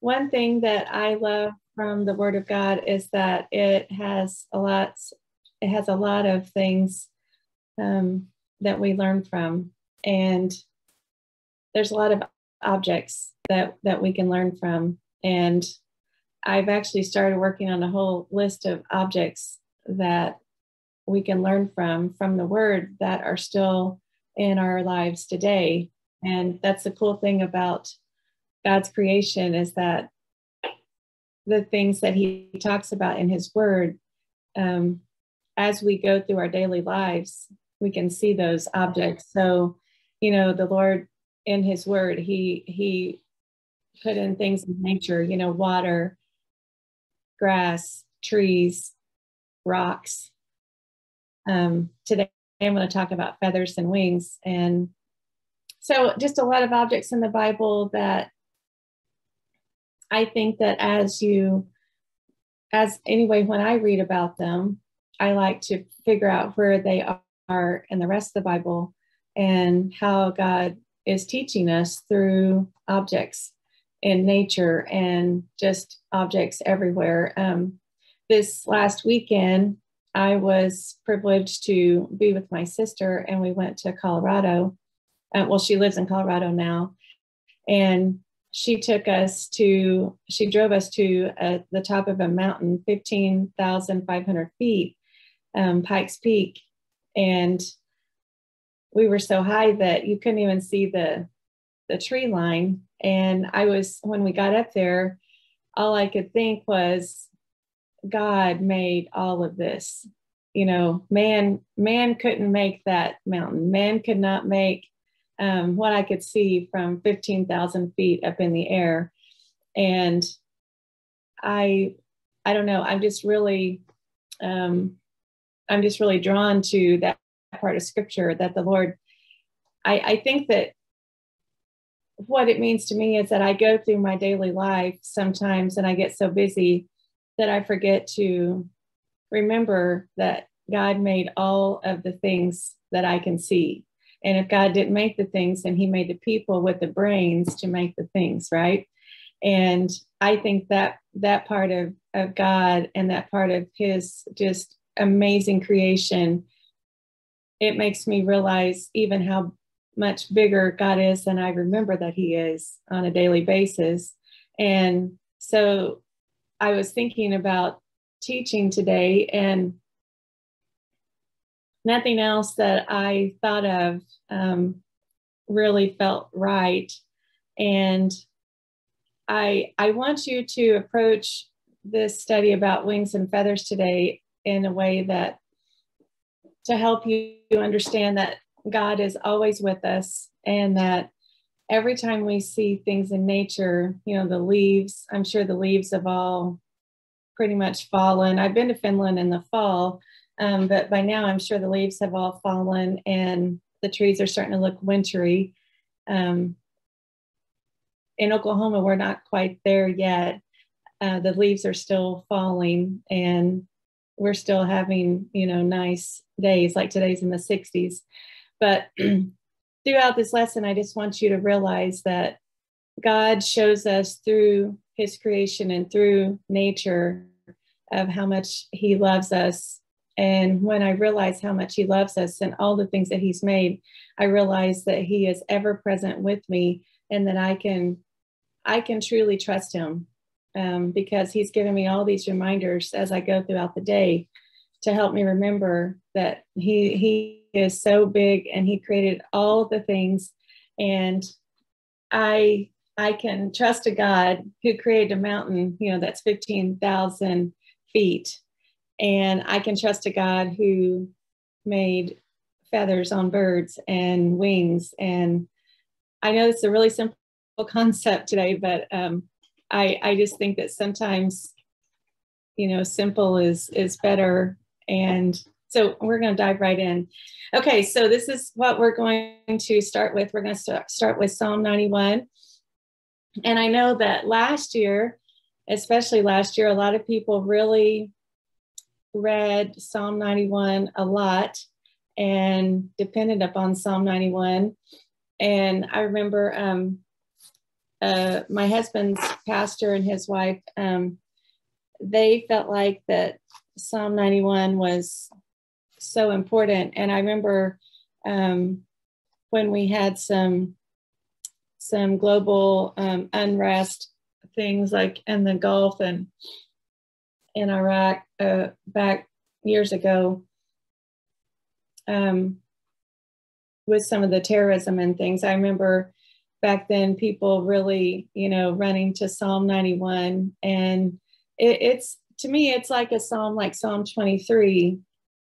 one thing that I love from the Word of God is that it has a lot. It has a lot of things um, that we learn from, and there's a lot of objects that that we can learn from. And I've actually started working on a whole list of objects that we can learn from from the Word that are still in our lives today. And that's the cool thing about God's creation is that the things that He talks about in His Word, um, as we go through our daily lives, we can see those objects. So, you know, the Lord in His Word, He He put in things in nature, you know, water, grass, trees, rocks. Um, today, I'm going to talk about feathers and wings. And so, just a lot of objects in the Bible that I think that as you, as anyway, when I read about them, I like to figure out where they are in the rest of the Bible and how God is teaching us through objects in nature and just objects everywhere. Um, this last weekend, I was privileged to be with my sister, and we went to Colorado. Uh, well, she lives in Colorado now, and she took us to, she drove us to uh, the top of a mountain, 15,500 feet, um, Pikes Peak. And we were so high that you couldn't even see the, the tree line. And I was, when we got up there, all I could think was, God made all of this. You know, man, man couldn't make that mountain. Man could not make um, what I could see from 15,000 feet up in the air. And I, I don't know, I'm just really, um, I'm just really drawn to that part of scripture that the Lord, I, I think that what it means to me is that I go through my daily life sometimes and I get so busy that I forget to remember that God made all of the things that I can see. And if God didn't make the things, then He made the people with the brains to make the things, right? And I think that that part of, of God and that part of His just amazing creation, it makes me realize even how much bigger God is than I remember that He is on a daily basis. And so I was thinking about teaching today and nothing else that I thought of um, really felt right. And I, I want you to approach this study about wings and feathers today in a way that to help you understand that God is always with us and that every time we see things in nature, you know, the leaves, I'm sure the leaves have all pretty much fallen. I've been to Finland in the fall um, but by now, I'm sure the leaves have all fallen and the trees are starting to look wintry. Um, in Oklahoma, we're not quite there yet. Uh, the leaves are still falling and we're still having, you know, nice days like today's in the 60s. But throughout this lesson, I just want you to realize that God shows us through his creation and through nature of how much he loves us and when I realize how much He loves us and all the things that He's made, I realize that He is ever present with me and that I can, I can truly trust Him um, because He's given me all these reminders as I go throughout the day to help me remember that He He is so big and He created all the things, and I I can trust a God who created a mountain, you know, that's fifteen thousand feet and I can trust a God who made feathers on birds and wings. And I know it's a really simple concept today, but um, I, I just think that sometimes, you know, simple is is better. And so we're going to dive right in. Okay, so this is what we're going to start with. We're going to start with Psalm 91. And I know that last year, especially last year, a lot of people really read Psalm 91 a lot and depended upon Psalm 91. And I remember um, uh, my husband's pastor and his wife, um, they felt like that Psalm 91 was so important. And I remember um, when we had some some global um, unrest things like in the Gulf and in Iraq uh, back years ago um, with some of the terrorism and things. I remember back then people really, you know, running to Psalm 91. And it, it's, to me, it's like a psalm like Psalm 23.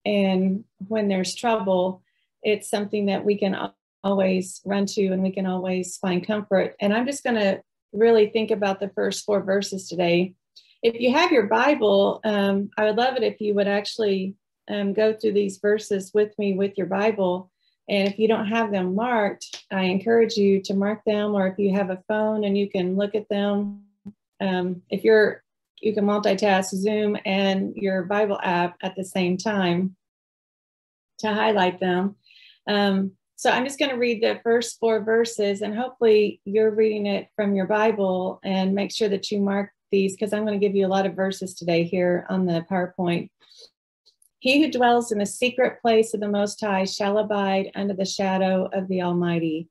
And when there's trouble, it's something that we can always run to and we can always find comfort. And I'm just going to really think about the first four verses today. If you have your Bible, um, I would love it if you would actually um, go through these verses with me with your Bible. And if you don't have them marked, I encourage you to mark them, or if you have a phone and you can look at them. Um, if you're, you can multitask Zoom and your Bible app at the same time to highlight them. Um, so I'm just going to read the first four verses, and hopefully you're reading it from your Bible and make sure that you mark these because I'm going to give you a lot of verses today here on the PowerPoint. He who dwells in the secret place of the Most High shall abide under the shadow of the Almighty.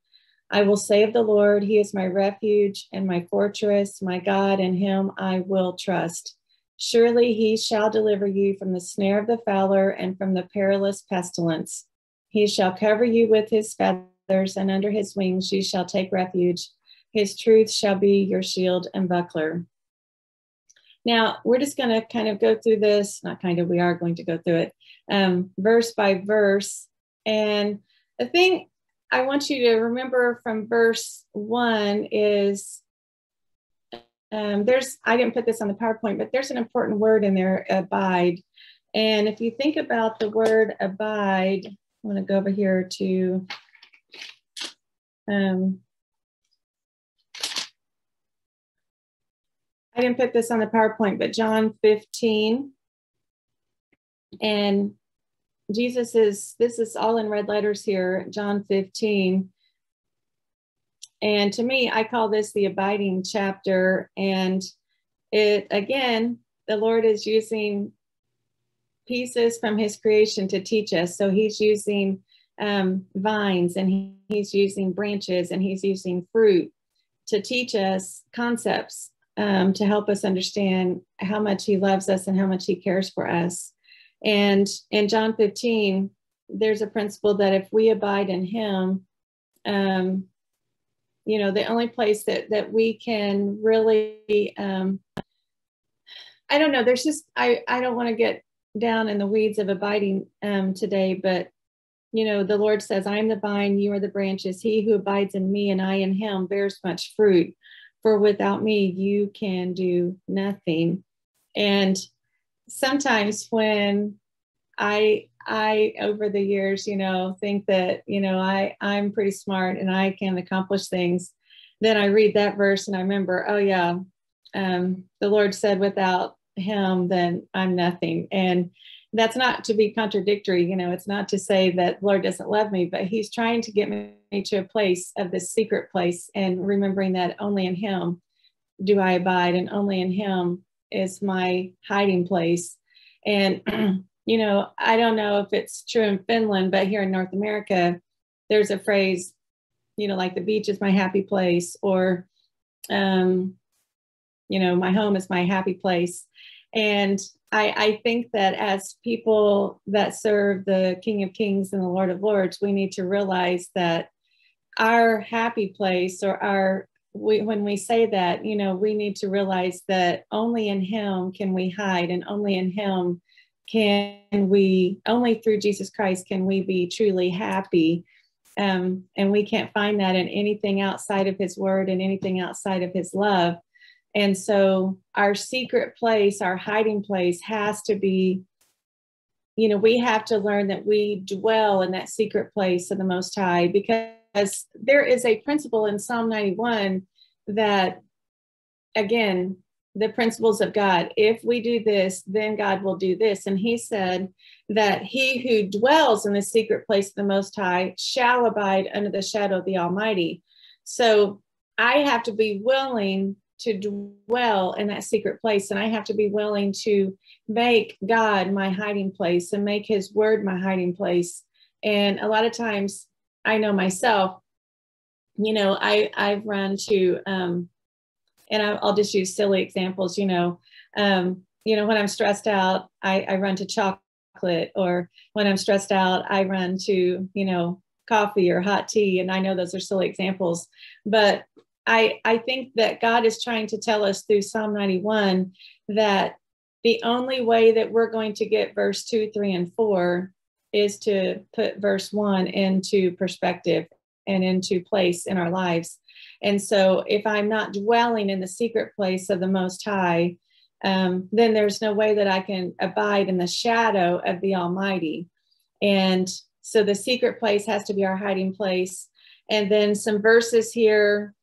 I will say of the Lord, He is my refuge and my fortress, my God, in Him I will trust. Surely He shall deliver you from the snare of the fowler and from the perilous pestilence. He shall cover you with His feathers, and under His wings you shall take refuge. His truth shall be your shield and buckler. Now, we're just going to kind of go through this, not kind of, we are going to go through it um, verse by verse. And the thing I want you to remember from verse one is um, there's, I didn't put this on the PowerPoint, but there's an important word in there, abide. And if you think about the word abide, I'm going to go over here to um, I didn't put this on the PowerPoint, but John 15. And Jesus is, this is all in red letters here, John 15. And to me, I call this the abiding chapter. And it, again, the Lord is using pieces from his creation to teach us. So he's using um, vines and he, he's using branches and he's using fruit to teach us concepts um, to help us understand how much he loves us and how much he cares for us. And in John 15, there's a principle that if we abide in him, um, you know, the only place that that we can really, um, I don't know, there's just, I, I don't want to get down in the weeds of abiding um, today, but you know, the Lord says, I am the vine, you are the branches. He who abides in me and I in him bears much fruit for without me, you can do nothing. And sometimes when I, I, over the years, you know, think that, you know, I, I'm pretty smart and I can accomplish things. Then I read that verse and I remember, oh yeah, um, the Lord said, without him, then I'm nothing. And that's not to be contradictory you know it's not to say that lord doesn't love me but he's trying to get me to a place of this secret place and remembering that only in him do i abide and only in him is my hiding place. And you know i don't know if it's true in finland but here in north america there's a phrase you know like the beach is my happy place or um you know my home is my happy place. And I, I think that as people that serve the King of Kings and the Lord of Lords, we need to realize that our happy place or our we, when we say that, you know, we need to realize that only in Him can we hide, and only in Him can we, only through Jesus Christ can we be truly happy. Um, and we can't find that in anything outside of His Word and anything outside of His love. And so our secret place, our hiding place has to be, you know, we have to learn that we dwell in that secret place of the Most High because there is a principle in Psalm 91 that, again, the principles of God. If we do this, then God will do this. And he said that he who dwells in the secret place of the Most High shall abide under the shadow of the Almighty. So I have to be willing to dwell in that secret place and I have to be willing to make God my hiding place and make his word my hiding place. And a lot of times I know myself, you know, I I've run to um and I, will just use silly examples, you know, um, you know, when I'm stressed out, I, I run to chocolate or when I'm stressed out, I run to, you know, coffee or hot tea. And I know those are silly examples, but I, I think that God is trying to tell us through Psalm 91 that the only way that we're going to get verse 2, 3, and 4 is to put verse 1 into perspective and into place in our lives. And so if I'm not dwelling in the secret place of the Most High, um, then there's no way that I can abide in the shadow of the Almighty. And so the secret place has to be our hiding place. And then some verses here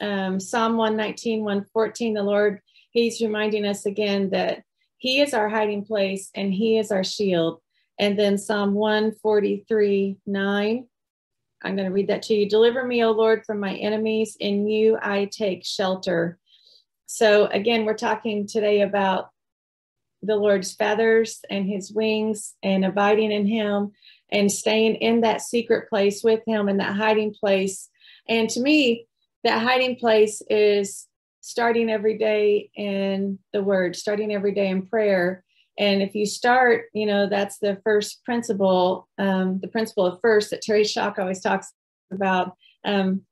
um, Psalm 119, 114, the Lord, He's reminding us again that He is our hiding place and He is our shield. And then Psalm 143, 9, I'm going to read that to you. Deliver me, O Lord, from my enemies. In you I take shelter. So, again, we're talking today about the Lord's feathers and his wings and abiding in him and staying in that secret place with him in that hiding place. And to me, that hiding place is starting every day in the word, starting every day in prayer. And if you start, you know, that's the first principle, um, the principle of first that Terry Shock always talks about. Um,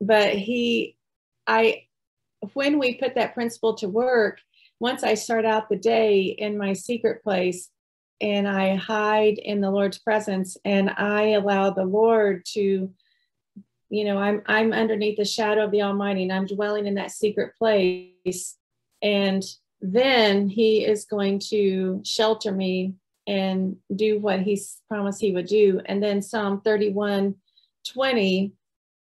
but he, I, when we put that principle to work, once I start out the day in my secret place and I hide in the Lord's presence and I allow the Lord to you know i'm i'm underneath the shadow of the almighty and i'm dwelling in that secret place. And then he is going to shelter me and do what he's promised he would do. And then psalm 31 20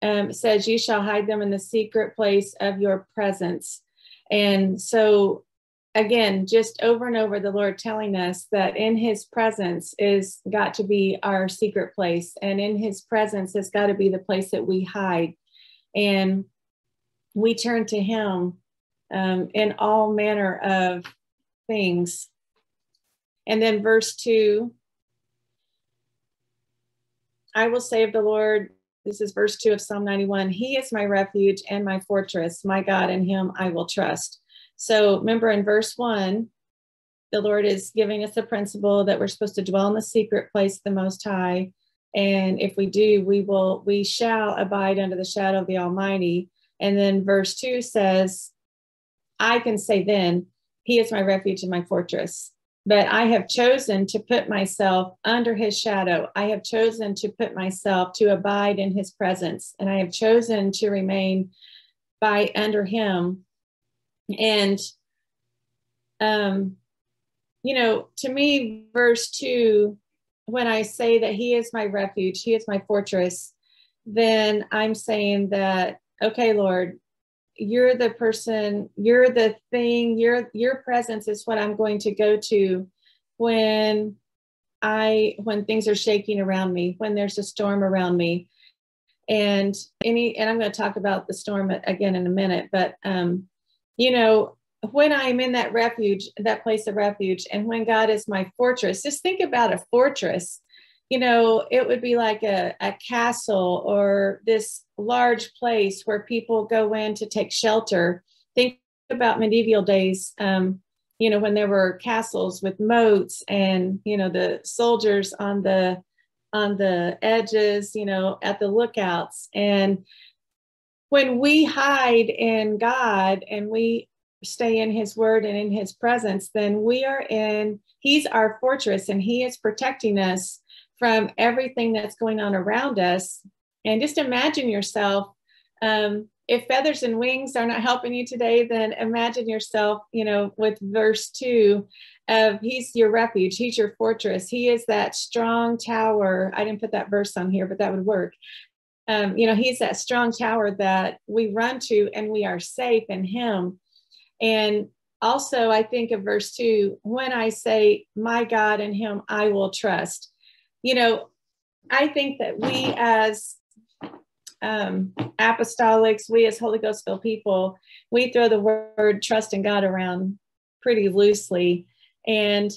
um, says you shall hide them in the secret place of your presence. And so again, just over and over, the Lord telling us that in His presence is got to be our secret place, and in His presence has got to be the place that we hide, and we turn to Him um, in all manner of things. And then verse two. I will say of the Lord, this is verse 2 of Psalm 91 He is my refuge and my fortress, my God, in Him I will trust. So remember in verse one, the Lord is giving us the principle that we're supposed to dwell in the secret place of the Most High. And if we do, we will, we shall abide under the shadow of the Almighty. And then verse two says, I can say then, He is my refuge and my fortress. But I have chosen to put myself under his shadow. I have chosen to put myself to abide in his presence. And I have chosen to remain by under him and, um, you know, to me, verse two, when I say that he is my refuge, he is my fortress, then I'm saying that, okay, Lord, you're the person, you're the thing, your your presence is what I'm going to go to when I when things are shaking around me, when there's a storm around me. And any and I'm going to talk about the storm again in a minute, but um you know, when I'm in that refuge, that place of refuge, and when God is my fortress, just think about a fortress. You know, it would be like a, a castle or this large place where people go in to take shelter. Think about medieval days, um, you know, when there were castles with moats and, you know, the soldiers on the on the edges, you know, at the lookouts. And when we hide in God and we stay in his word and in his presence, then we are in, he's our fortress and he is protecting us from everything that's going on around us. And just imagine yourself, um, if feathers and wings are not helping you today, then imagine yourself, you know, with verse two of he's your refuge, he's your fortress, he is that strong tower. I didn't put that verse on here, but that would work um, you know, he's that strong tower that we run to and we are safe in him. And also, I think of verse two when I say, My God in him I will trust. You know, I think that we as um, apostolics, we as Holy Ghost filled people, we throw the word trust in God around pretty loosely. And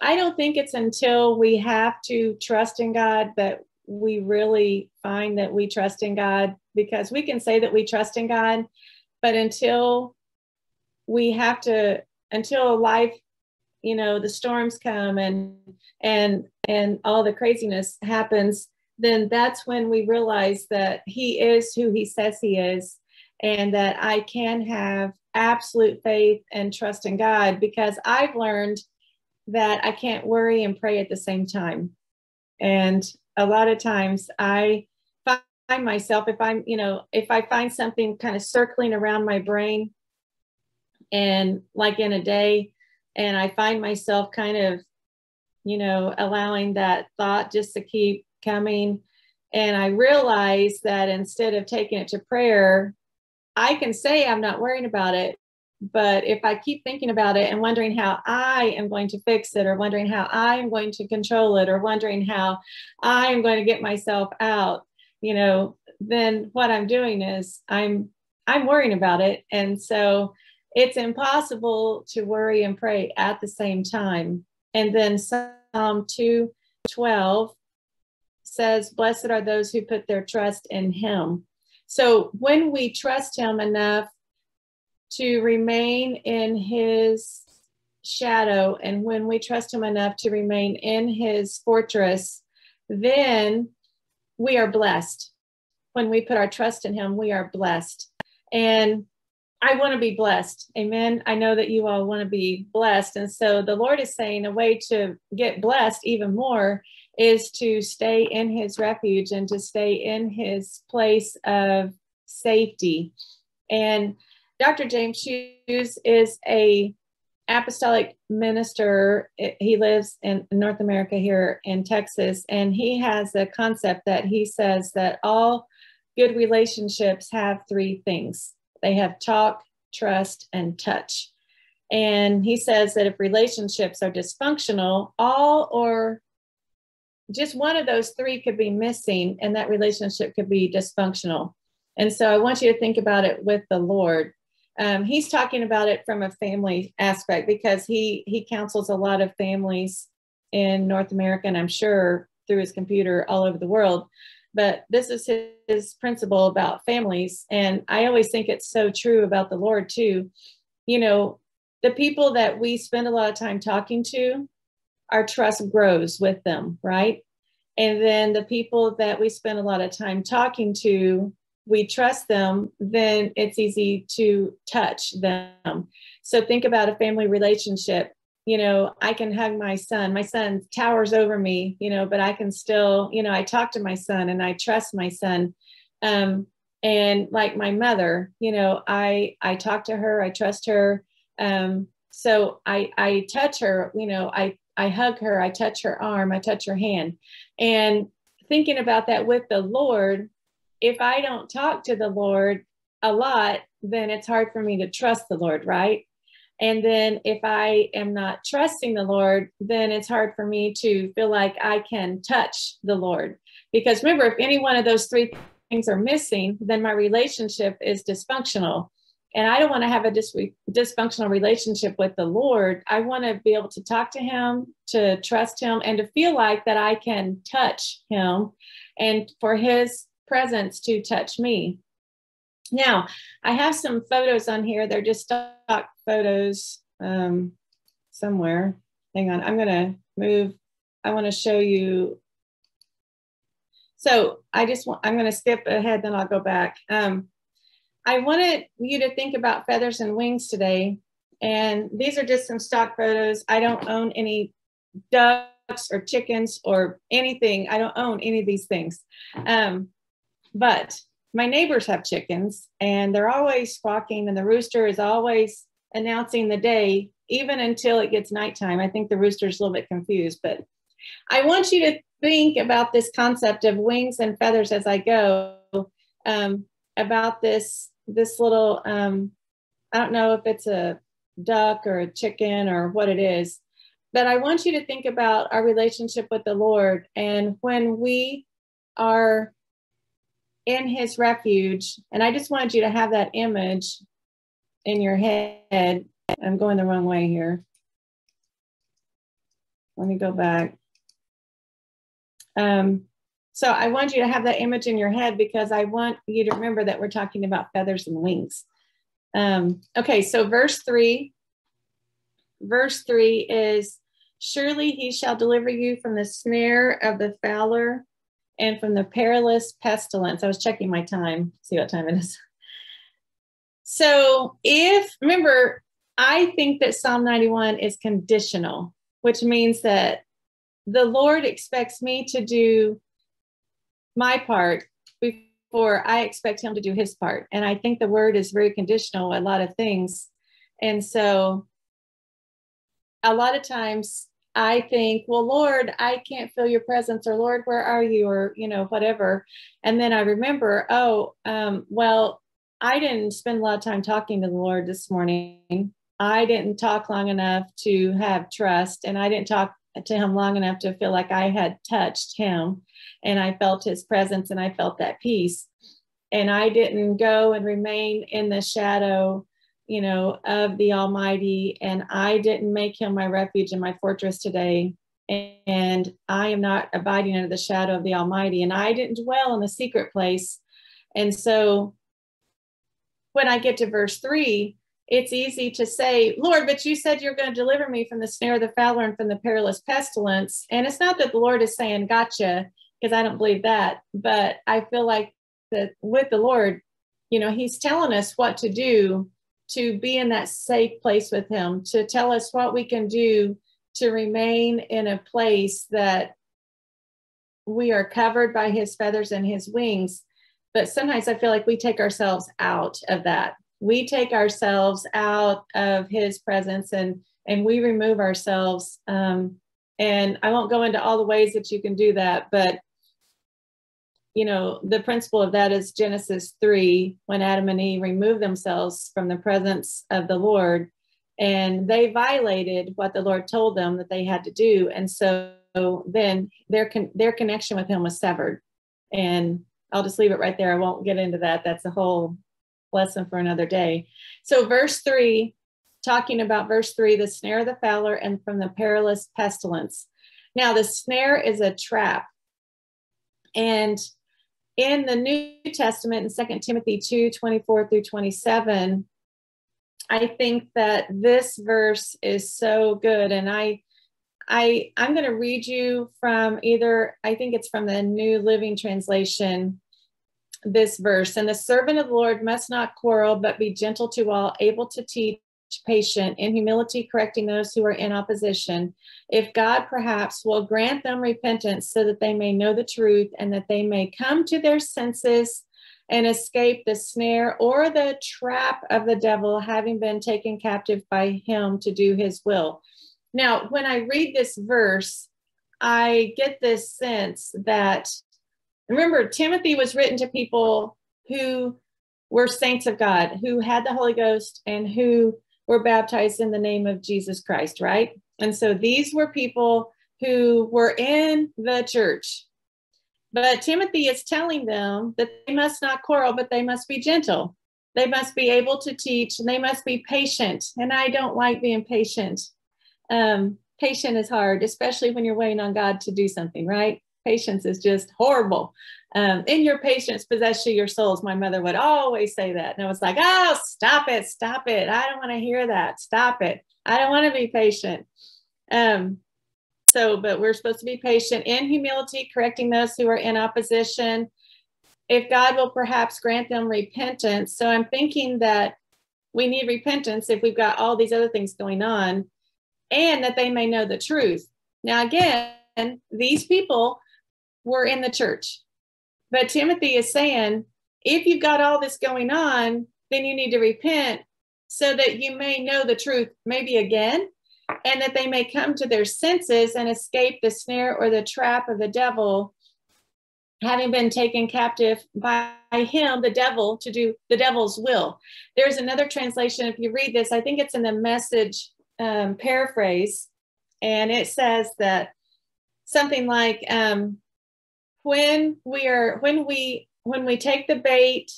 I don't think it's until we have to trust in God that we really find that we trust in God because we can say that we trust in God, but until we have to, until life, you know, the storms come and and and all the craziness happens, then that's when we realize that He is who He says He is, and that I can have absolute faith and trust in God because I've learned that I can't worry and pray at the same time. And a lot of times I find myself, if I'm, you know, if I find something kind of circling around my brain and like in a day, and I find myself kind of, you know, allowing that thought just to keep coming. And I realize that instead of taking it to prayer, I can say I'm not worrying about it, but if I keep thinking about it and wondering how I am going to fix it, or wondering how I am going to control it, or wondering how I am going to get myself out, you know, then what I'm doing is I'm I'm worrying about it. And so it's impossible to worry and pray at the same time. And then Psalm 212 says, Blessed are those who put their trust in him. So when we trust him enough to remain in his shadow and when we trust him enough to remain in his fortress, then we are blessed. When we put our trust in him, we are blessed. And I want to be blessed. Amen. I know that you all want to be blessed. And so the Lord is saying a way to get blessed even more is to stay in his refuge and to stay in his place of safety. And Dr. James Hughes is a apostolic minister. He lives in North America here in Texas, and he has a concept that he says that all good relationships have three things. They have talk, trust, and touch. And he says that if relationships are dysfunctional, all or just one of those three could be missing, and that relationship could be dysfunctional. And so I want you to think about it with the Lord um, he's talking about it from a family aspect because he he counsels a lot of families in North America and I'm sure through his computer all over the world. But this is his, his principle about families, and I always think it's so true about the Lord too. You know, the people that we spend a lot of time talking to, our trust grows with them, right? And then the people that we spend a lot of time talking to, we trust them, then it's easy to touch them. So think about a family relationship. You know, I can hug my son. My son towers over me, you know, but I can still, you know, I talk to my son and I trust my son. Um, and like my mother, you know, I I talk to her, I trust her. Um, so I I touch her, you know, I I hug her, I touch her arm, I touch her hand. And thinking about that with the Lord, if I don't talk to the Lord a lot, then it's hard for me to trust the Lord, right? And then if I am not trusting the Lord, then it's hard for me to feel like I can touch the Lord. Because remember, if any one of those three things are missing, then my relationship is dysfunctional. And I don't want to have a dis- dysfunctional relationship with the Lord. I want to be able to talk to Him, to trust Him, and to feel like that I can touch Him and for His presence to touch me. Now, I have some photos on here. They're just stock photos um, somewhere. Hang on, I'm to move. I want to show you. So I just want, I'm to skip ahead, then I'll go back. Um, I wanted you to think about feathers and wings today. And these are just some stock photos. I don't own any ducks or chickens or anything. I don't own any of these things. Um, but my neighbors have chickens and they're always squawking, and the rooster is always announcing the day, even until it gets nighttime. I think the rooster's a little bit confused, but I want you to think about this concept of wings and feathers as I go um, about this this little um, I don't know if it's a duck or a chicken or what it is, but I want you to think about our relationship with the Lord and when we are in his refuge. And I just wanted you to have that image in your head. I'm going the wrong way here. Let me go back. Um, so I want you to have that image in your head because I want you to remember that we're talking about feathers and wings. Um, okay, so verse three. Verse three is Surely he shall deliver you from the snare of the fowler and from the perilous pestilence. I was checking my time, see what time it is. So, if remember, I think that Psalm 91 is conditional, which means that the Lord expects me to do my part before I expect him to do his part. And I think the word is very conditional, a lot of things. And so a lot of times I think, well, Lord, I can't feel your presence, or Lord, where are you, or, you know, whatever. And then I remember, oh, um, well, I didn't spend a lot of time talking to the Lord this morning. I didn't talk long enough to have trust, and I didn't talk to him long enough to feel like I had touched him and I felt his presence and I felt that peace. And I didn't go and remain in the shadow, you know, of the Almighty. And I didn't make him my refuge and my fortress today. And I am not abiding under the shadow of the Almighty. And I didn't dwell in the secret place. And so when I get to verse three, it's easy to say, Lord, but you said you're going to deliver me from the snare of the fowler and from the perilous pestilence. And it's not that the Lord is saying, gotcha, because I don't believe that. But I feel like that with the Lord, you know, He's telling us what to do to be in that safe place with Him, to tell us what we can do to remain in a place that we are covered by His feathers and His wings. But sometimes I feel like we take ourselves out of that we take ourselves out of his presence and and we remove ourselves um, and i won't go into all the ways that you can do that but you know the principle of that is genesis 3 when adam and eve removed themselves from the presence of the lord and they violated what the lord told them that they had to do and so then their con- their connection with him was severed and i'll just leave it right there i won't get into that that's a whole lesson for another day. So, verse three, talking about verse three, the snare of the fowler and from the perilous pestilence. Now, the snare is a trap. And in the New Testament, in 2 Timothy 2 24 through 27, I think that this verse is so good. And I I, I'm going to read you from either, I think it's from the New Living Translation, this verse and the servant of the Lord must not quarrel, but be gentle to all, able to teach, patient, in humility, correcting those who are in opposition. If God perhaps will grant them repentance so that they may know the truth and that they may come to their senses and escape the snare or the trap of the devil, having been taken captive by him to do his will. Now, when I read this verse, I get this sense that Remember, Timothy was written to people who were saints of God, who had the Holy Ghost, and who were baptized in the name of Jesus Christ, right? And so these were people who were in the church. But Timothy is telling them that they must not quarrel, but they must be gentle. They must be able to teach and they must be patient. And I don't like being patient. Um, patient is hard, especially when you're waiting on God to do something, right? Patience is just horrible. Um, in your patience possess you your souls. My mother would always say that. And I was like, oh, stop it, stop it. I don't want to hear that. Stop it. I don't want to be patient. Um, so, but we're supposed to be patient in humility, correcting those who are in opposition. If God will perhaps grant them repentance. So I'm thinking that we need repentance if we've got all these other things going on and that they may know the truth. Now, again, these people were in the church. But Timothy is saying, if you've got all this going on, then you need to repent so that you may know the truth maybe again and that they may come to their senses and escape the snare or the trap of the devil having been taken captive by him the devil to do the devil's will. There's another translation. If you read this i think it's in the message um, paraphrase and it says that something like um, when we are when we when we take the bait,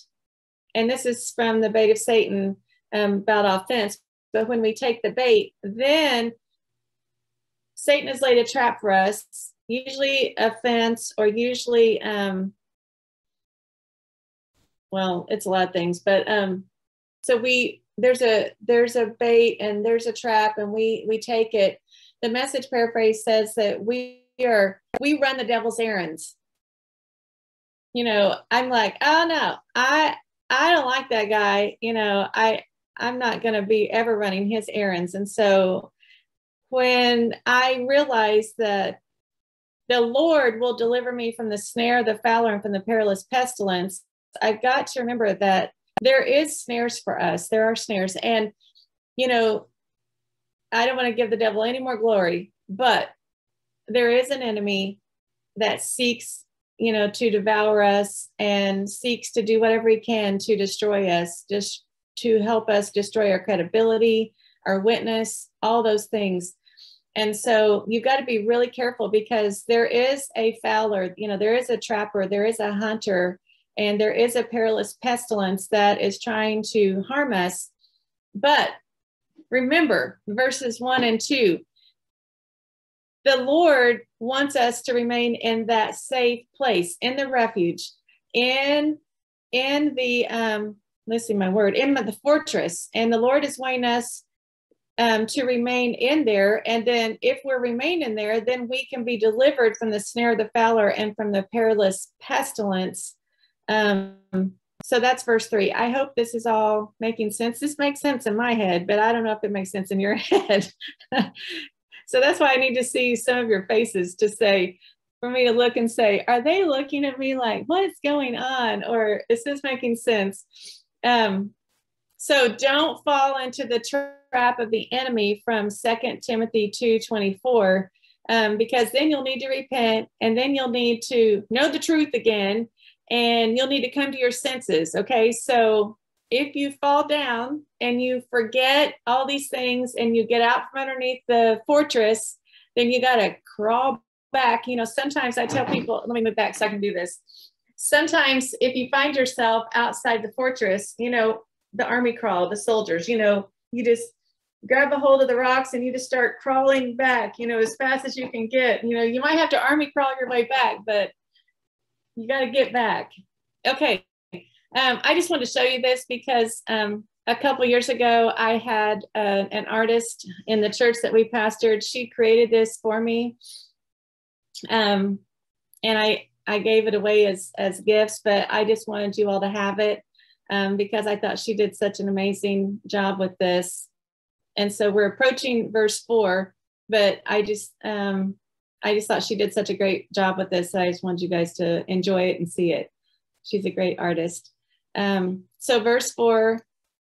and this is from the bait of Satan um, about offense, but when we take the bait, then Satan has laid a trap for us, usually offense or usually, um, well, it's a lot of things, but um, so we there's a there's a bait and there's a trap and we we take it. The message paraphrase says that we are we run the devil's errands. You know, I'm like, oh no, I I don't like that guy. You know, I I'm not going to be ever running his errands. And so when I realized that the Lord will deliver me from the snare, of the fowler, and from the perilous pestilence, I've got to remember that there is snares for us. There are snares. And, you know, I don't want to give the devil any more glory, but there is an enemy that seeks, you know, to devour us and seeks to do whatever he can to destroy us, just to help us destroy our credibility, our witness, all those things. And so you've got to be really careful because there is a fowler, you know, there is a trapper, there is a hunter, and there is a perilous pestilence that is trying to harm us. But remember, verses one and two the Lord wants us to remain in that safe place, in the refuge, in in the um, let's see my word, in the fortress, and the Lord is wanting us um, to remain in there. And then, if we're remaining there, then we can be delivered from the snare of the fowler and from the perilous pestilence. Um, so that's verse three. I hope this is all making sense. This makes sense in my head, but I don't know if it makes sense in your head. So that's why I need to see some of your faces to say, for me to look and say, are they looking at me like, what is going on? Or is this making sense? Um, so don't fall into the trap of the enemy from Second Timothy 2 24, um, because then you'll need to repent and then you'll need to know the truth again and you'll need to come to your senses. Okay. So if you fall down and you forget all these things and you get out from underneath the fortress, then you got to crawl back. You know, sometimes I tell people, let me move back so I can do this. Sometimes if you find yourself outside the fortress, you know, the army crawl, the soldiers, you know, you just grab a hold of the rocks and you just start crawling back, you know, as fast as you can get. You know, you might have to army crawl your way back, but you got to get back. Okay. Um, I just wanted to show you this because um, a couple years ago, I had uh, an artist in the church that we pastored. She created this for me. Um, and I, I gave it away as, as gifts, but I just wanted you all to have it um, because I thought she did such an amazing job with this. And so we're approaching verse four, but I just, um, I just thought she did such a great job with this. I just wanted you guys to enjoy it and see it. She's a great artist. Um, so, verse four,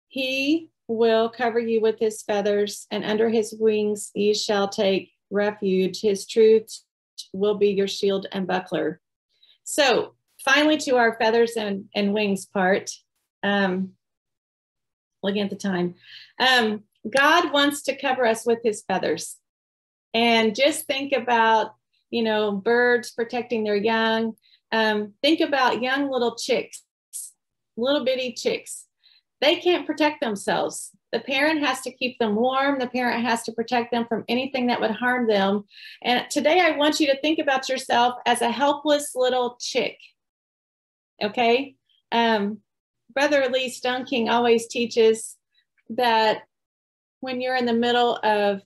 he will cover you with his feathers, and under his wings ye shall take refuge. His truth will be your shield and buckler. So, finally, to our feathers and, and wings part. Um, looking at the time, um, God wants to cover us with his feathers. And just think about, you know, birds protecting their young. Um, think about young little chicks, little bitty chicks. They can't protect themselves. The parent has to keep them warm. The parent has to protect them from anything that would harm them. And today I want you to think about yourself as a helpless little chick. Okay? Um, Brother Lee always teaches that when you're in the middle of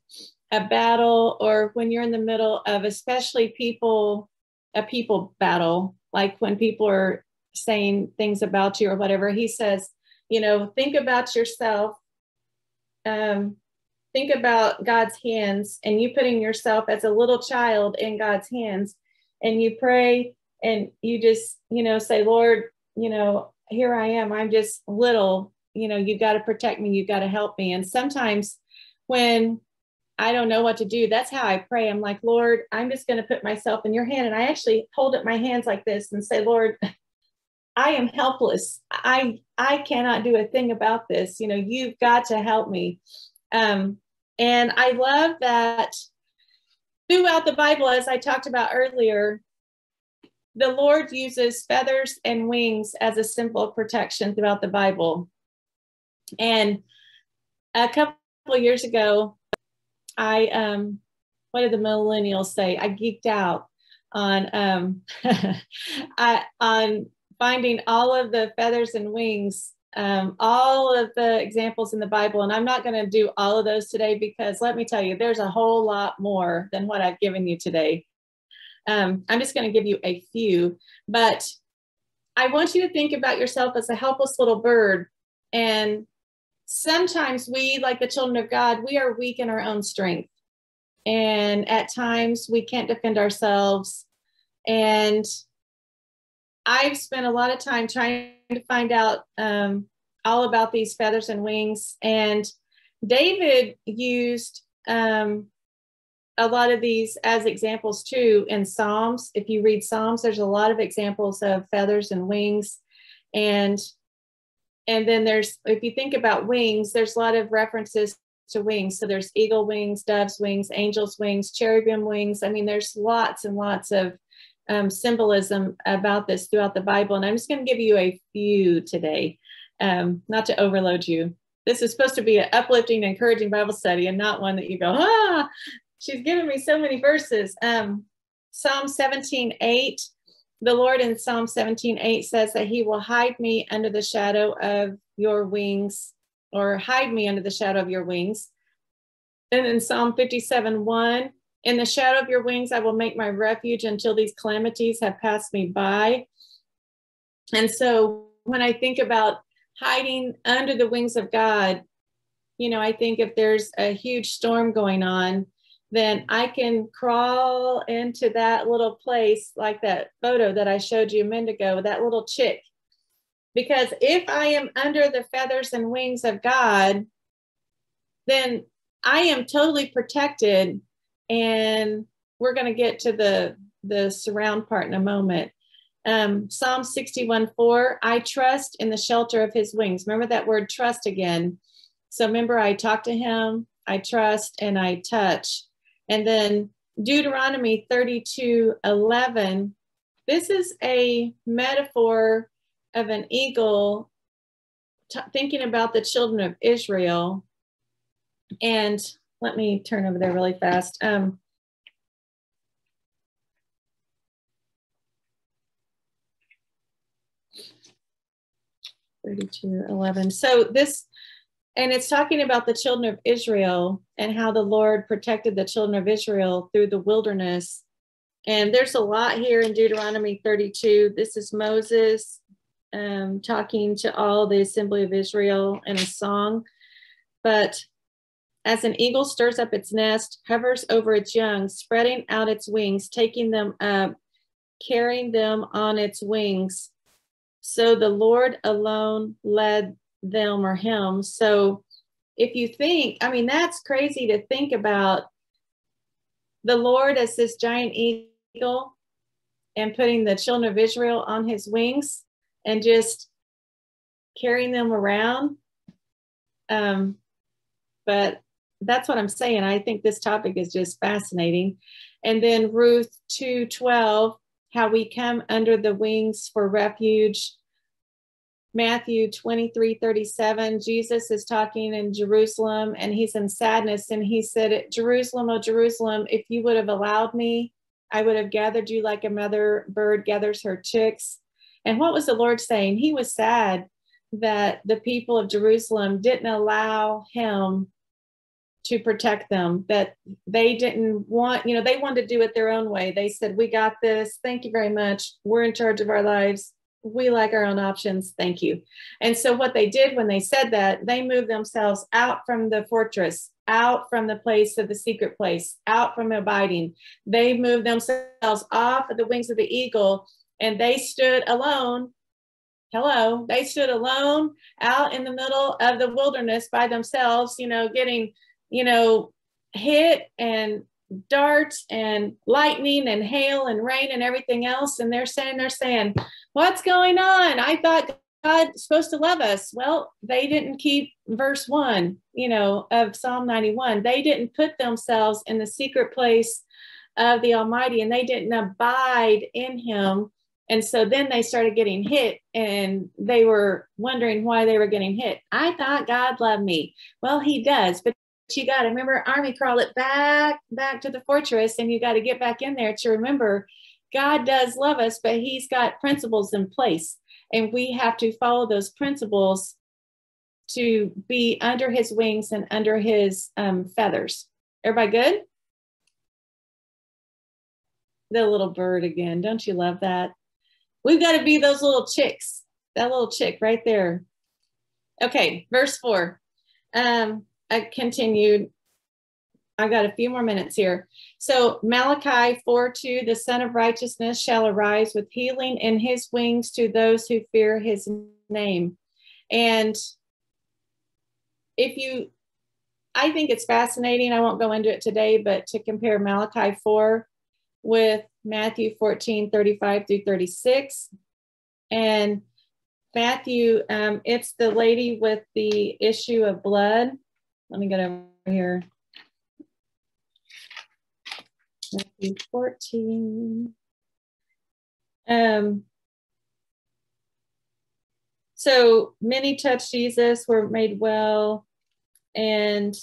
a battle or when you're in the middle of especially people a people battle like when people are saying things about you or whatever he says you know think about yourself um, think about god's hands and you putting yourself as a little child in god's hands and you pray and you just you know say lord you know here i am i'm just little you know you've got to protect me You've got to help me and sometimes when I don't know what to do. That's how I pray. I'm like, Lord, I'm just going to put myself in your hand. And I actually hold up my hands like this and say, Lord, I am helpless. I I cannot do a thing about this. You know, you've got to help me. Um, and I love that throughout the Bible, as I talked about earlier, the Lord uses feathers and wings as a symbol of protection throughout the Bible. And a couple of years ago, I um, what did the millennials say? I geeked out on um, I, on finding all of the feathers and wings, um, all of the examples in the Bible. And I'm not going to do all of those today because let me tell you, there's a whole lot more than what I've given you today. Um, I'm just going to give you a few, but I want you to think about yourself as a helpless little bird. And sometimes we, like the children of God, we are weak in our own strength. And at times we can't defend ourselves. And I've spent a lot of time trying to find out um, all about these feathers and wings. And David used um, a lot of these as examples too in Psalms. If you read Psalms, there's a lot of examples of feathers and wings. And and then there's if you think about wings, there's a lot of references to wings. So there's eagle wings, dove's wings, angel's wings, cherubim wings. I mean, there's lots and lots of um, symbolism about this throughout the Bible. And I'm just going to give you a few today, um, not to overload you. This is supposed to be an uplifting, encouraging Bible study and not one that you go, ah, she's given me so many verses. Um, Psalm 17, 8, the Lord in Psalm 17, 8 says that he will hide me under the shadow of your wings or hide me under the shadow of your wings. And in Psalm 57, 1, in the shadow of your wings, I will make my refuge until these calamities have passed me by. And so when I think about hiding under the wings of God, you know, I think if there's a huge storm going on, then I can crawl into that little place like that photo that I showed you a minute ago, that little chick. Because if I am under the feathers and wings of God, then I am totally protected. And we're going to get to the, the surround part in a moment. Um, Psalm 61 4, I trust in the shelter of his wings. Remember that word trust again. So remember, I talk to him, I trust, and I touch. And then Deuteronomy 32 11, this is a metaphor of an eagle thinking about the children of Israel. And let me turn over there really fast. Um, Thirty-two eleven. So this and it's talking about the children of Israel and how the Lord protected the children of Israel through the wilderness. And there's a lot here in Deuteronomy 32. This is Moses um, talking to all the assembly of Israel in a song. But as an eagle stirs up its nest, hovers over its young, spreading out its wings, taking them up, carrying them on its wings. So the Lord alone led them or him. So if you think, I mean, that's crazy to think about the Lord as this giant eagle and putting the children of Israel on his wings and just carrying them around. Um, but that's what I'm saying. I think this topic is just fascinating. And then Ruth 2:12, how we come under the wings for refuge Matthew 23 37, Jesus is talking in Jerusalem and he's in sadness. And he said, Jerusalem, oh Jerusalem, if you would have allowed me, I would have gathered you like a mother bird gathers her chicks. And what was the Lord saying? He was sad that the people of Jerusalem didn't allow him to protect them, that they didn't want, you know, they wanted to do it their own way. They said, We got this. Thank you very much. We're in charge of our lives we like our own options. Thank you. And so, what they did when they said that, they moved themselves out from the fortress, out from the place of the secret place, out from abiding. They moved themselves off of the wings of the eagle and they stood alone. Hello, they stood alone out in the middle of the wilderness by themselves, you know, getting, you know, hit and darts and lightning and hail and rain and everything else. And they're saying, they're saying, what's going on? I thought God's supposed to love us. Well, they didn't keep verse one, you know, of Psalm 91. They didn't put themselves in the secret place of the Almighty and they didn't abide in Him And so then they started getting hit and they were wondering why they were getting hit. I thought God loved me. Well, he does, but you got to remember army crawl it back back to the fortress and you got to get back in there to remember God does love us, but he's got principles in place and we have to follow those principles to be under his wings and under his um, feathers. Everybody good? The little bird again. Don't you love that? We've got to be those little chicks. That little chick right there. Okay, verse four. Um, I continued. I got a few more minutes here. So Malachi 4 2, the Sun of Righteousness shall arise with healing in his wings to those who fear his name. And if you, I think it's fascinating. I won't go into it today, but to compare Malachi 4 with Matthew 14 35 through 36. And Matthew, um, it's the lady with the issue of blood. Let me get over here. Matthew 14. Um, so many touched Jesus, were made well. And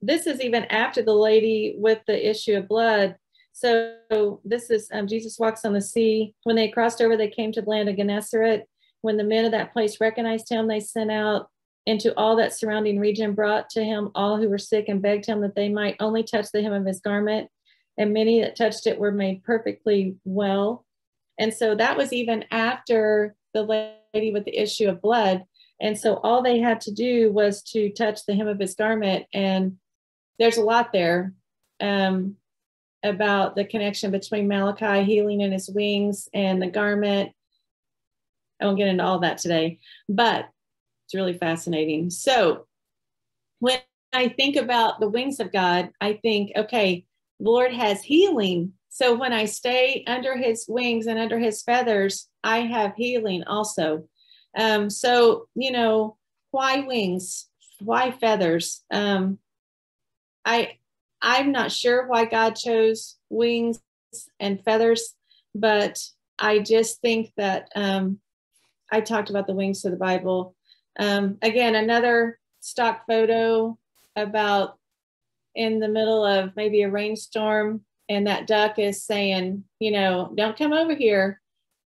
this is even after the lady with the issue of blood. So this is um, Jesus walks on the sea. When they crossed over, they came to the land of Gennesaret. When the men of that place recognized him, they sent out into all that surrounding region, brought to him all who were sick, and begged him that they might only touch the hem of his garment. And many that touched it were made perfectly well. And so that was even after the lady with the issue of blood. And so all they had to do was to touch the hem of his garment. And there's a lot there um, about the connection between Malachi healing in his wings and the garment. I won't get into all that today, but it's really fascinating. So when I think about the wings of God, I think, okay, Lord has healing. So when I stay under his wings and under his feathers, I have healing also. Um, so, you know, why wings? Why feathers? Um, I I'm not sure why God chose wings and feathers, but I just think that um, I talked about the wings of the Bible. Um, again, another stock photo about in the middle of maybe a rainstorm, and that duck is saying, you know, don't come over here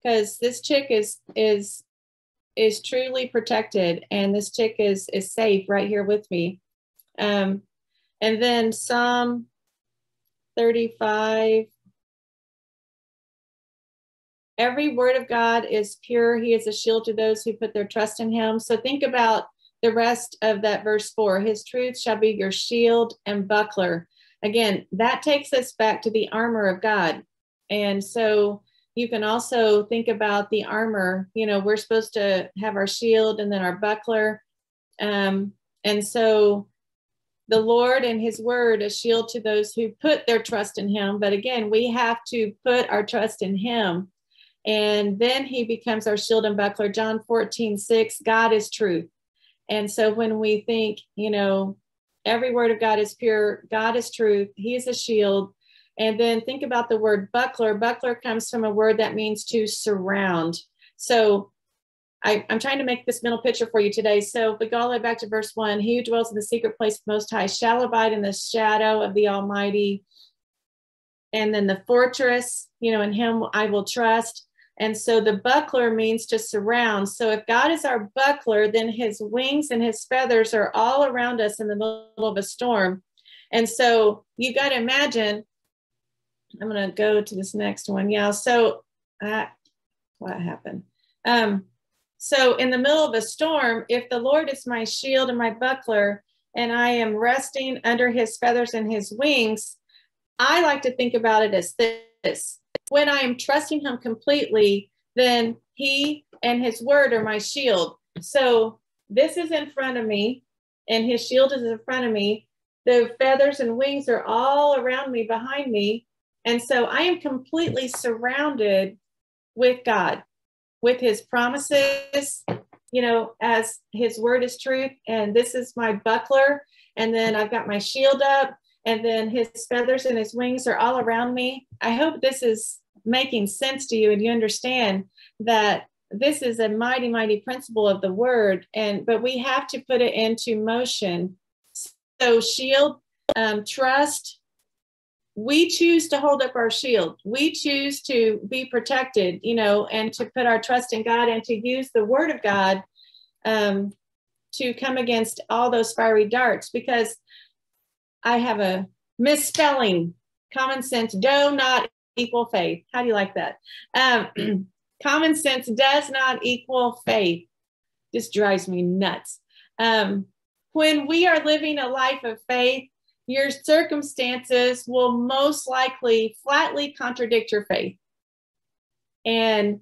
because this chick is is is truly protected, and this chick is is safe right here with me. Um, and then Psalm 35. Every word of God is pure. He is a shield to those who put their trust in him. So think about the rest of that verse four. His truth shall be your shield and buckler. Again, that takes us back to the armor of God. And so you can also think about the armor. You know, we're supposed to have our shield and then our buckler. Um, and so the Lord and his word a shield to those who put their trust in him. But again, we have to put our trust in him. And then he becomes our shield and buckler. John 14, 6, God is truth. And so when we think, you know, every word of God is pure, God is truth, he is a shield. And then think about the word buckler. Buckler comes from a word that means to surround. So I, am trying to make this mental picture for you today. So we go all the way back to verse one, he who dwells in the secret place of most high shall abide in the shadow of the Almighty. And then the fortress, you know, in him I will trust. And so the buckler means to surround. So if God is our buckler, then his wings and his feathers are all around us in the middle of a storm. And so you got to imagine, I'm going to go to this next one. Yeah. So uh, what happened? Um, so, in the middle of a storm, if the Lord is my shield and my buckler, and I am resting under his feathers and his wings, I like to think about it as this when I am trusting him completely, then he and his word are my shield. So, this is in front of me, and his shield is in front of me. The feathers and wings are all around me, behind me. And so I am completely surrounded with God with his promises, you know, as his word is truth. And this is my buckler. And then I've got my shield up. And then his feathers and his wings are all around me. I hope this is making sense to you and you understand that this is a mighty, mighty principle of the word. And but we have to put it into motion. So shield, um, trust. We choose to hold up our shield. We choose to be protected, you know, and to put our trust in God and to use the word of God um, to come against all those fiery darts because I have a misspelling. Common sense, do not equal faith. How do you like that? Um, common sense does not equal faith. This drives me nuts. Um, when we are living a life of faith, your circumstances will most likely flatly contradict your faith. And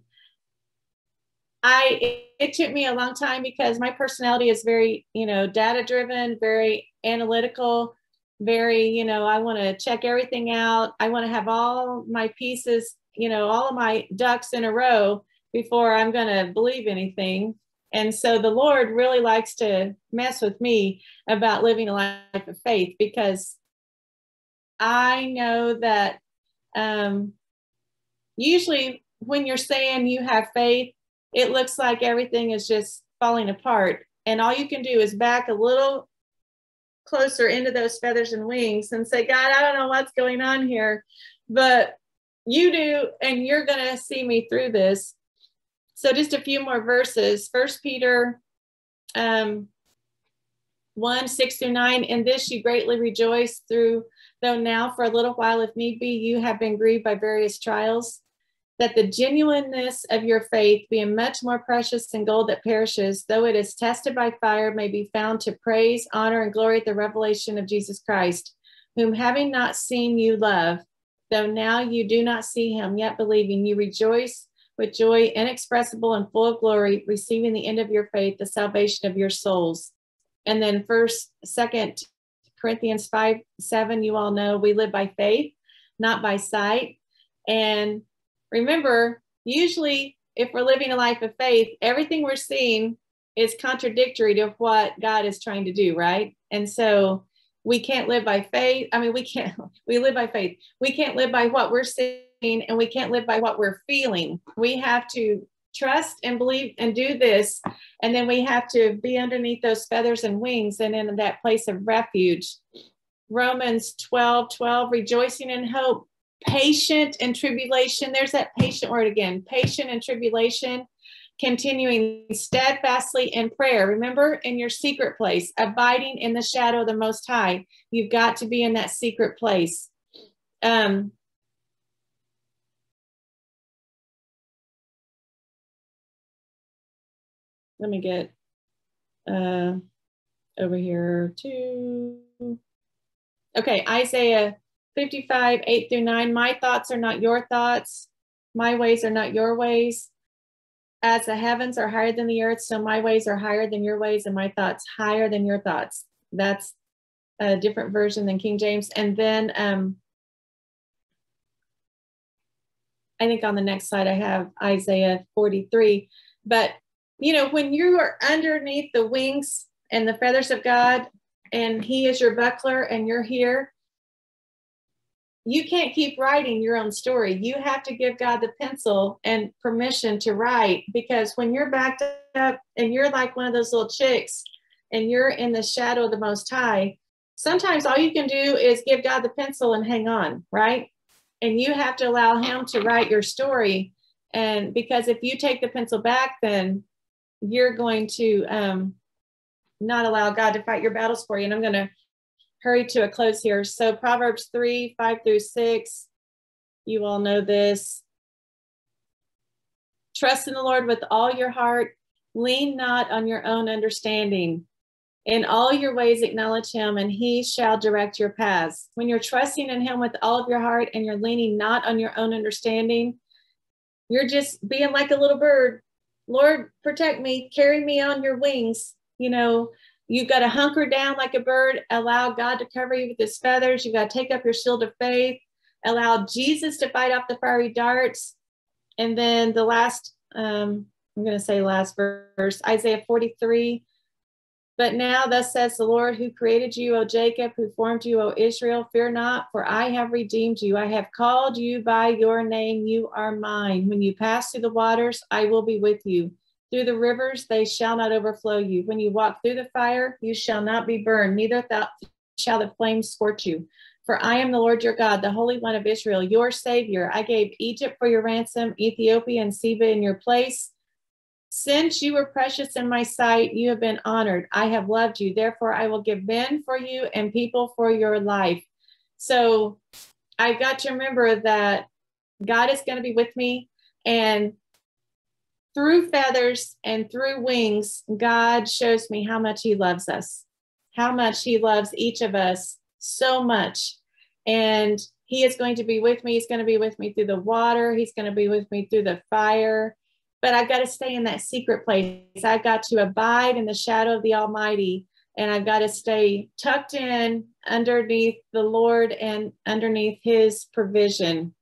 I it took me a long time because my personality is very, you know, data driven, very analytical, very, you know, I want to check everything out. I want to have all my pieces, you know, all of my ducks in a row before I'm going to believe anything. And so the Lord really likes to mess with me about living a life of faith because I know that um, usually when you're saying you have faith, it looks like everything is just falling apart. And all you can do is back a little closer into those feathers and wings and say, God, I don't know what's going on here, but you do, and you're going to see me through this. So, just a few more verses. First Peter um, 1 6 through 9. In this you greatly rejoice, through though now for a little while, if need be, you have been grieved by various trials that the genuineness of your faith, being much more precious than gold that perishes, though it is tested by fire, may be found to praise, honor, and glory at the revelation of Jesus Christ, whom having not seen you love, though now you do not see him, yet believing, you rejoice with joy inexpressible and full of glory, receiving the end of your faith, the salvation of your souls. And then first, second Corinthians 5 7, you all know we live by faith, not by sight. And remember, usually if we're living a life of faith, everything we're seeing is contradictory to what God is trying to do, right? And so we can't live by faith. I mean, we can't, we live by faith. We can't live by what we're seeing and we can't live by what we're feeling. We have to trust and believe and do this. And then we have to be underneath those feathers and wings and in that place of refuge. Romans 12 12, rejoicing in hope, patient and tribulation. There's that patient word again patient and tribulation, continuing steadfastly in prayer. Remember, in your secret place, abiding in the shadow of the Most High. You've got to be in that secret place. Um, let me get uh, over here to, okay, Isaiah 55, 8 through 9. My thoughts are not your thoughts. My ways are not your ways. As the heavens are higher than the earth, so my ways are higher than your ways, and my thoughts higher than your thoughts. That's a different version than King James. And then um, I think on the next slide I have Isaiah 43. But, you know, when you are underneath the wings and the feathers of God, and He is your buckler, and you're here, you can't keep writing your own story. You have to give God the pencil and permission to write because when you're backed up and you're like one of those little chicks and you're in the shadow of the Most High, sometimes all you can do is give God the pencil and hang on, right? And you have to allow Him to write your story. And because if you take the pencil back, then you're going to um, not allow God to fight your battles for you. And I'm going to hurry to a close here. So Proverbs 3, 5 through 6, you all know this. Trust in the Lord with all your heart. Lean not on your own understanding. In all your ways, acknowledge him, and he shall direct your paths. When you're trusting in him with all of your heart and you're leaning not on your own understanding, you're just being like a little bird. Lord, protect me, carry me on your wings. You know, You've got to hunker down like a bird, allow God to cover you with his feathers. You've got to take up your shield of faith, allow Jesus to fight off the fiery darts. And then the last, um, I'm going to say last verse, Isaiah 43, But now, thus says the Lord, who created you, O Jacob, who formed you, O Israel, fear not, for I have redeemed you. I have called you by your name. You are mine. When you pass through the waters, I will be with you. Through the rivers, they shall not overflow you. When you walk through the fire, you shall not be burned, neither shall the flames scorch you. For I am the Lord your God, the Holy One of Israel, your Savior. I gave Egypt for your ransom, Ethiopia and Seba in your place. Since you were precious in my sight, you have been honored. I have loved you. Therefore, I will give men for you and people for your life. So I've got to remember that God is going to be with me. And through feathers and through wings, God shows me how much He loves us, how much He loves each of us so much. And He is going to be with me. He's going to be with me through the water, He's going to be with me through the fire but I've got to stay in that secret place. I've got to abide in the shadow of the Almighty, and I've got to stay tucked in underneath the Lord and underneath His provision.